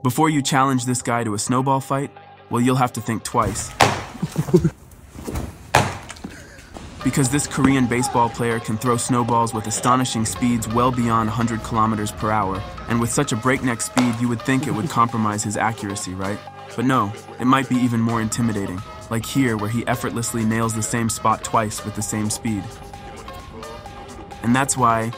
Before you challenge this guy to a snowball fight, well, you'll have to think twice. because this Korean baseball player can throw snowballs with astonishing speeds well beyond 100 kilometers per hour, and with such a breakneck speed, you would think it would compromise his accuracy, right? But no, it might be even more intimidating, like here where he effortlessly nails the same spot twice with the same speed. And that's why,